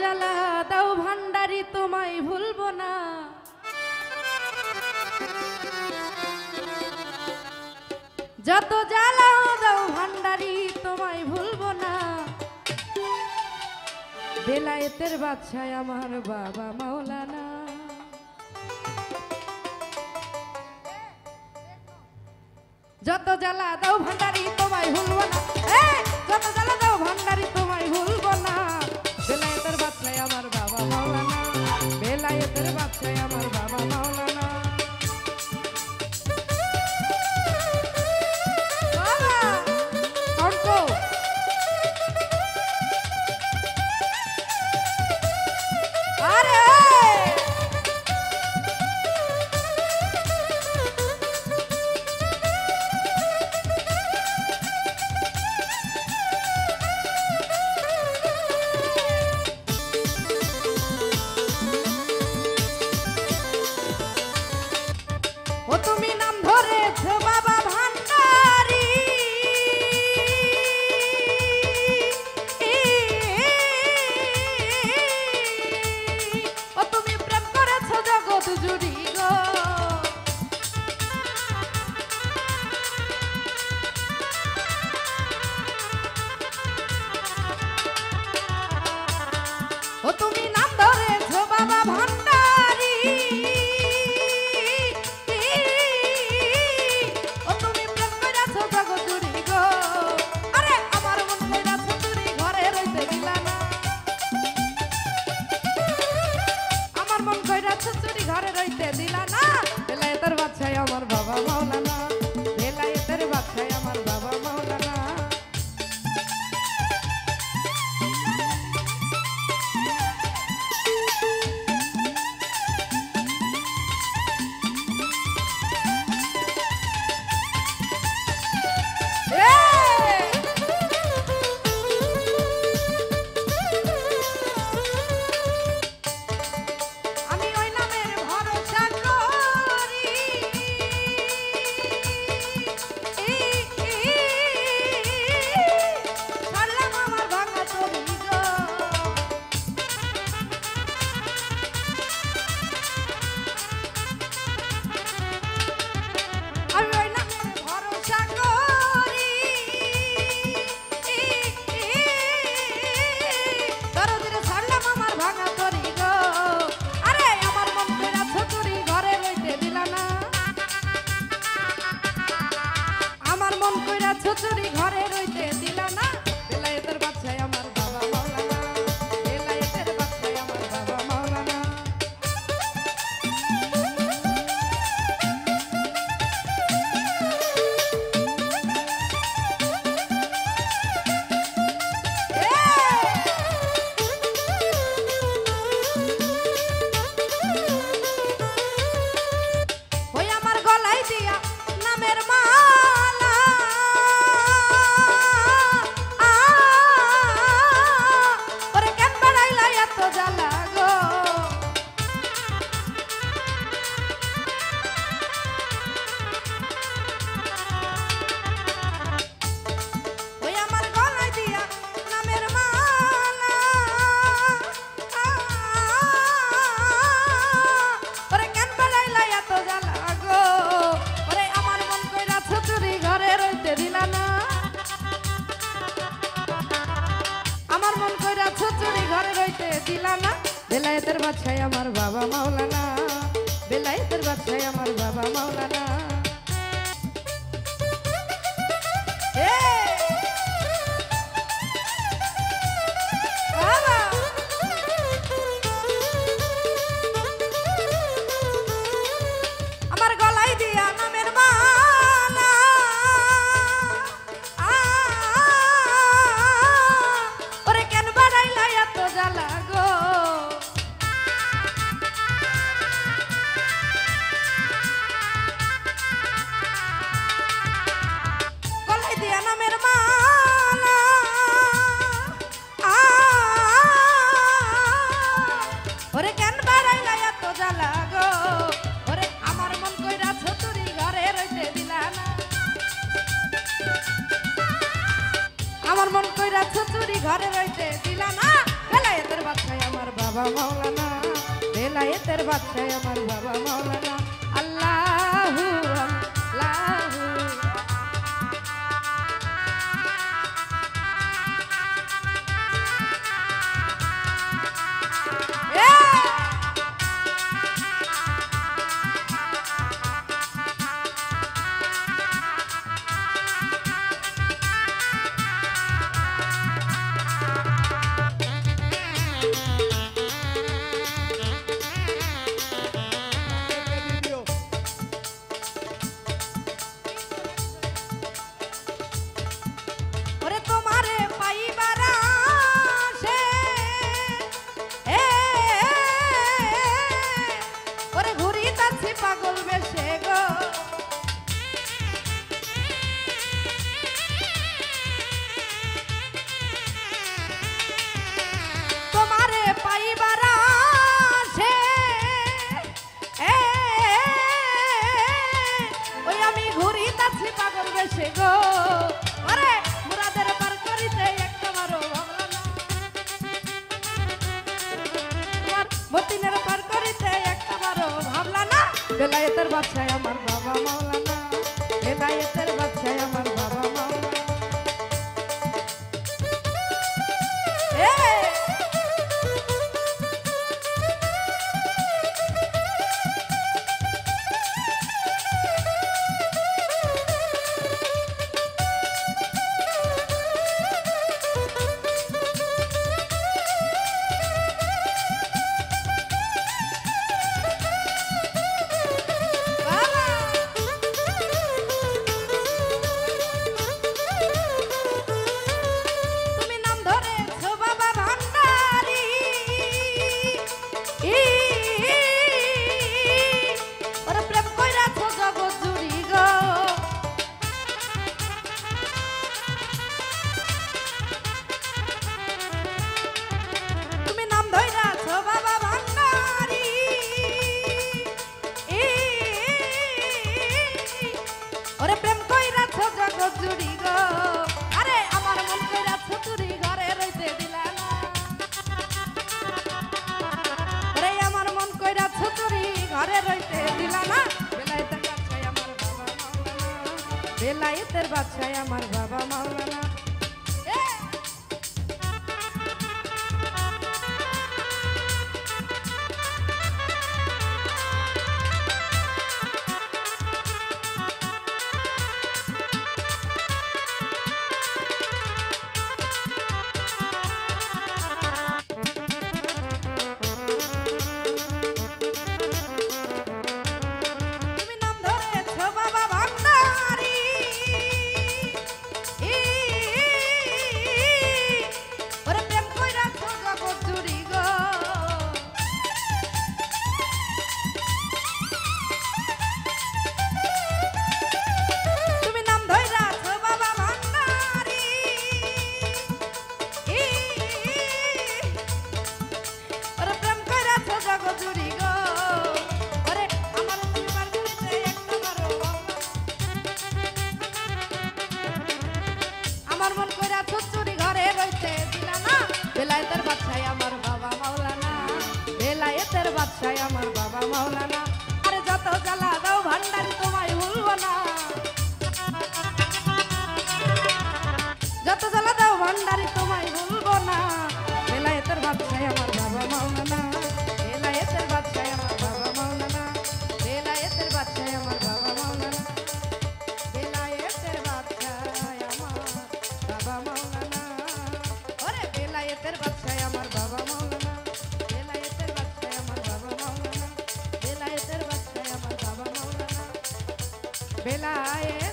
জ্বালা দাও ভান্ডারি, তোমায় না। যত জ্বালা দাও ভান্ডারি, তোমায় ভুলব না। বেলায়েতের আমার বাবা মাওলানা। যত জ্বালা দাও ভান্ডারি, তোমায় ভুলবো না। যত জ্বালা দাও ভান্ডারি, তোমায় ভুলবো ¡Otomo! বাদশায় আমার বাবা মাওলানা। বেলায়েতের বাদশায় আমার বাবা মাওলানা। বাবা মৌলানা বেলায়েতের বাচ্চায় আমার বাবা মৌলানা বেলায়েতের বাসায় আমার বাবা মা জগতের বাচ্চায় আমার বাবা মাওলানা। बेलाए